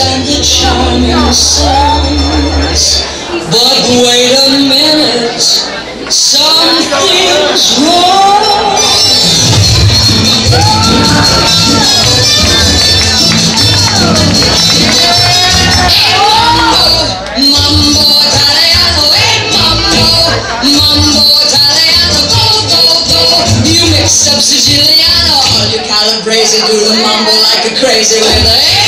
and the charming songs. But wait a minute, something's wrong. Mambo italiano, hey mambo, mambo italiano, go go go. You mix up Siciliano, you calibrate it, do the mambo like a crazy with a. Hey.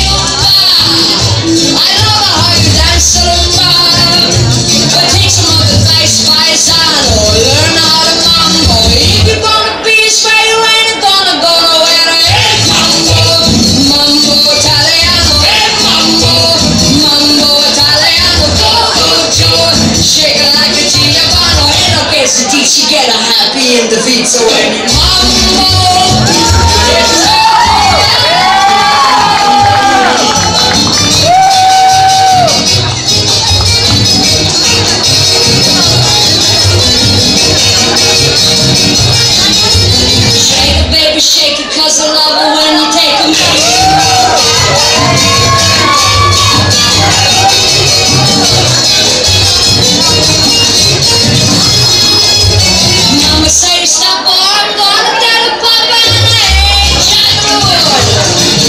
scarcity, she get a happy in the feet, so anymore. cause I love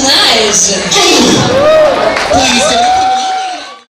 Nice. Please.